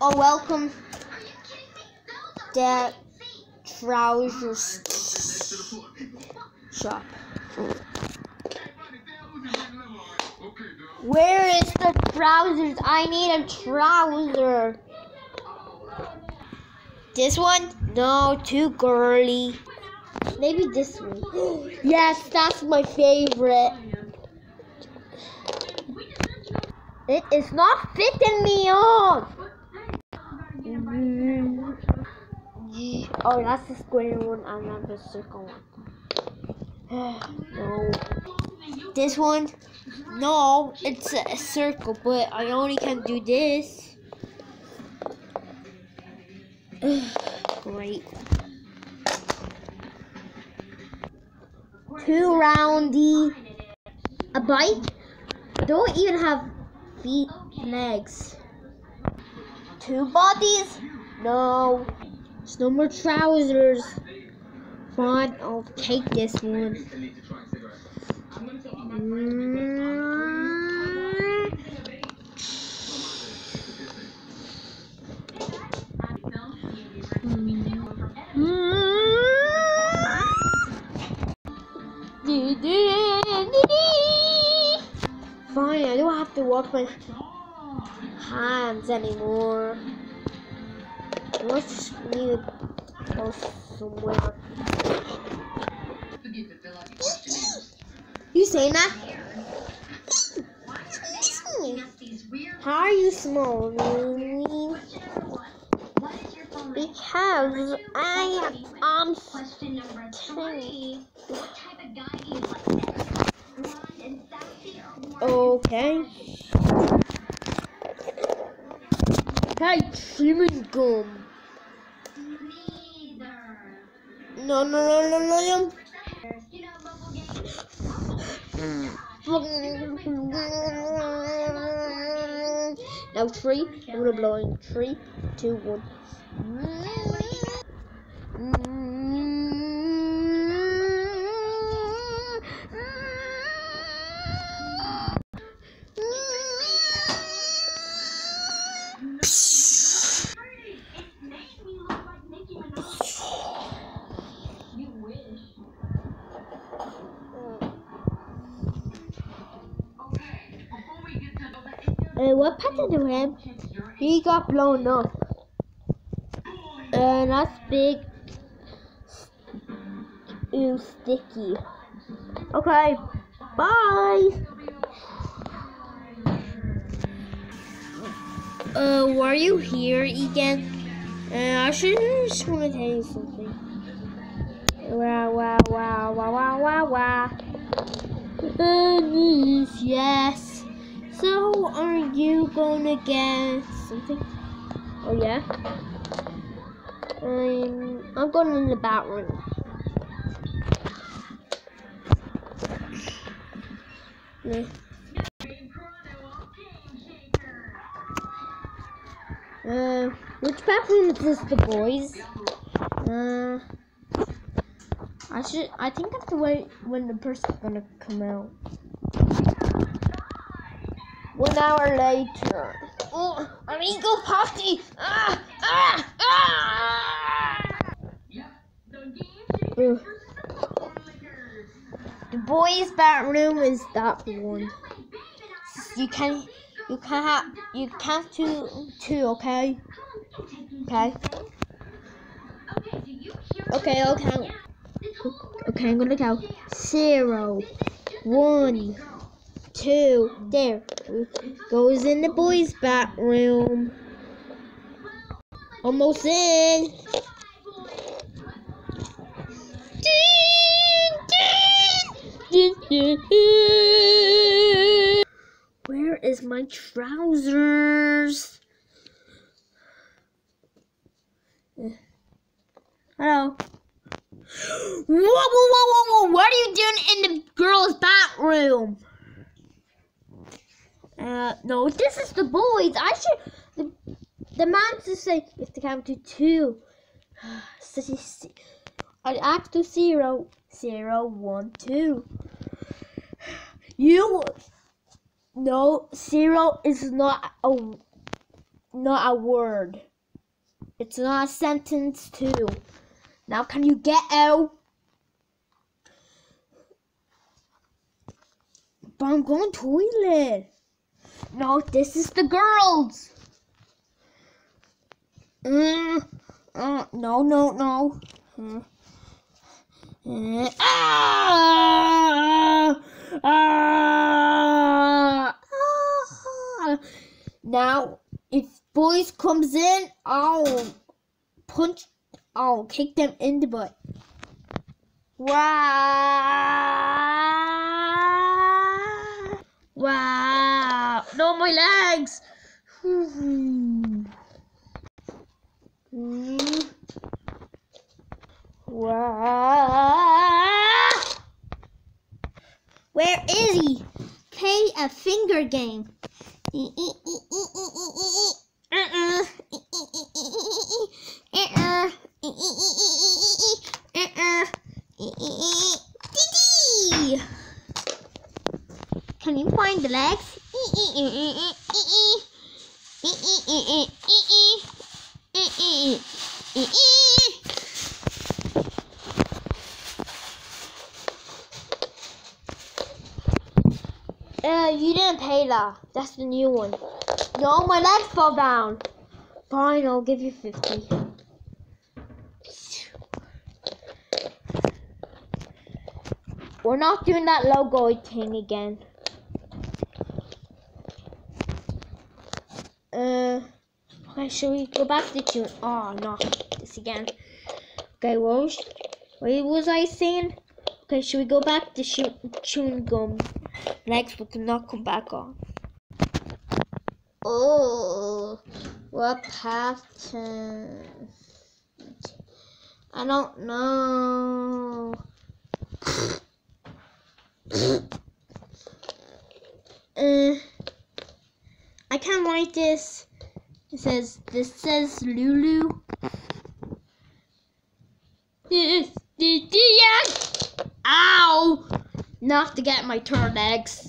Oh, welcome. The trousers shop. Where is the trousers? I need a trouser. This one? No, too girly. Maybe this one. yes, that's my favorite. It is not fitting me on. Mm-hmm. Oh, that's the square one and not the circle one. no. This one? No, it's a, circle, but I only can do this. Great. Two roundy. A bike? Don't even have feet, legs. Two bodies? No. There's no more trousers. Fine, I'll take this one. Fine, I don't have to walk my hands anymore. Let's just need to go somewhere. You saying that? How are you small? Because I am Question number tiny. What type of guy do you like? Okay. Hey, chewing gum. No, no, no, no, no, no. Now three. I'm gonna blow in three, two, one. Uh, what happened to him? He got blown up. And that's big. Ew, sticky. Okay, bye. Uh, were you here again? Uh, I should just want to tell you something. Wow, wow, wow, wow, wow, wow, wow. Yes. So, are you gonna get something? Oh yeah. Um, I'm going in the bathroom. Uh, which bathroom is this, the boys? Uh, I should. I think I have to wait when the person's gonna come out. One hour later. Oh, to go potty. Ah, ah, ah. The boys' bathroom is that one. You can, you can have, you can't do two, okay? Okay. Okay, okay. Okay, I'm gonna go zero, one, two. There goes in the boys' bathroom. Almost in. Is my trousers? Hello. Whoa, whoa, whoa, whoa, whoa! What are you doing in the girls' bathroom? Uh, no, this is the boys. I should. The, the man to say you have to count to two. So I act to zero, zero, one, two. You. No, zero is not a not a word. It's not a sentence too. Now can you get out? But I'm going toilet. No, this is the girls. Mm, uh, no, no, no. Uh, uh, ah, ah, ah. Now, if boys comes in, I'll punch, I'll kick them in the butt. Wow! Wow! No, my legs! Wow! Where is he? Play a finger game. Uh-uh. Uh-uh. Can you find the legs? Uh, you didn't pay that. That's the new one. No, my legs fall down. Fine, I'll give you 50. We're not doing that logo thing again. Uh, okay, should we go back to tune? Oh, not this again. Okay, what was, what was I saying? Okay, should we go back to chewing gum? Next, we cannot come back on. Oh, what pattern? I don't know. uh, I can't write this. It says, this says Lulu. Ow! Not to get my turn eggs.